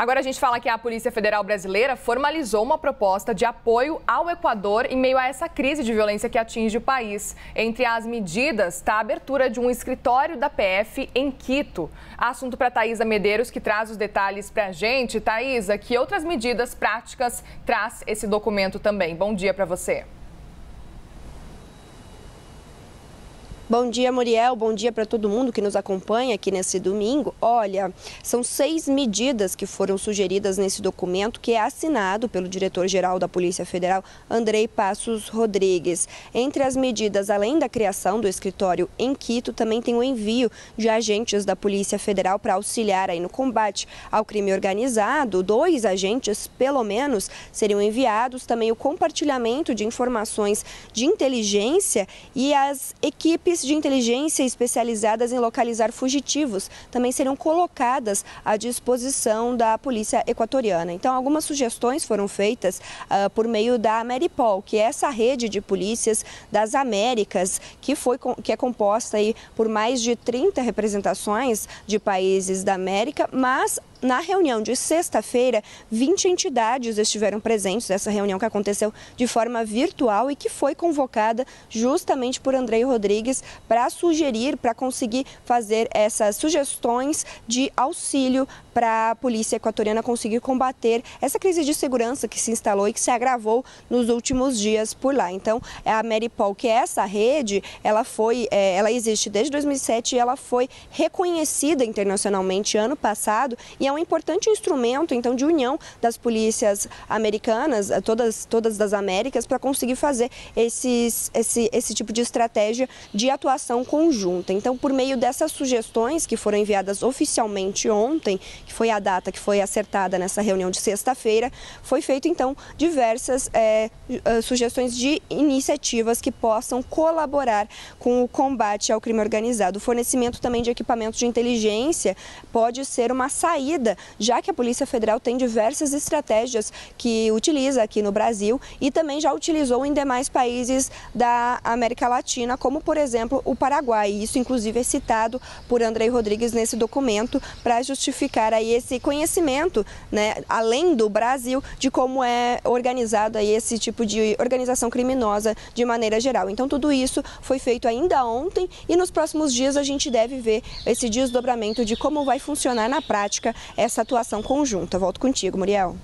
Agora a gente fala que a Polícia Federal Brasileira formalizou uma proposta de apoio ao Equador em meio a essa crise de violência que atinge o país. Entre as medidas está a abertura de um escritório da PF em Quito. Assunto para Thaisa Medeiros, que traz os detalhes para a gente. Thaisa, que outras medidas práticas traz esse documento também? Bom dia para você. Bom dia, Muriel. Bom dia para todo mundo que nos acompanha aqui nesse domingo. Olha, são seis medidas que foram sugeridas nesse documento que é assinado pelo diretor-geral da Polícia Federal, Andrei Passos Rodrigues. Entre as medidas, além da criação do escritório em Quito, também tem o envio de agentes da Polícia Federal para auxiliar aí no combate ao crime organizado. Dois agentes, pelo menos, seriam enviados. Também o compartilhamento de informações de inteligência e as equipes de inteligência especializadas em localizar fugitivos também serão colocadas à disposição da polícia equatoriana. Então, algumas sugestões foram feitas uh, por meio da Ameripol, que é essa rede de polícias das Américas, que, foi, que é composta aí por mais de 30 representações de países da América, mas na reunião de sexta-feira, 20 entidades estiveram presentes nessa reunião que aconteceu de forma virtual e que foi convocada justamente por Andrei Rodrigues para sugerir, para conseguir fazer essas sugestões de auxílio para a polícia equatoriana conseguir combater essa crise de segurança que se instalou e que se agravou nos últimos dias por lá. Então, a Maripol, que é essa rede, ela foi, é, ela existe desde 2007 e ela foi reconhecida internacionalmente ano passado e é um importante instrumento, então, de união das polícias americanas, eh, todas, todas das Américas, para conseguir fazer esses, esse, esse tipo de estratégia de atuação conjunta. Então, por meio dessas sugestões que foram enviadas oficialmente ontem, que foi a data que foi acertada nessa reunião de sexta-feira, foi feito então diversas é, sugestões de iniciativas que possam colaborar com o combate ao crime organizado. O fornecimento também de equipamentos de inteligência pode ser uma saída, já que a Polícia Federal tem diversas estratégias que utiliza aqui no Brasil e também já utilizou em demais países da América Latina, como por exemplo o Paraguai. Isso inclusive é citado por Andrei Rodrigues nesse documento para justificar aí esse conhecimento, né, além do Brasil, de como é organizado aí esse tipo de organização criminosa de maneira geral. Então tudo isso foi feito ainda ontem e nos próximos dias a gente deve ver esse desdobramento de como vai funcionar na prática essa atuação conjunta. Volto contigo, Muriel.